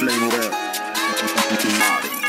flame it up.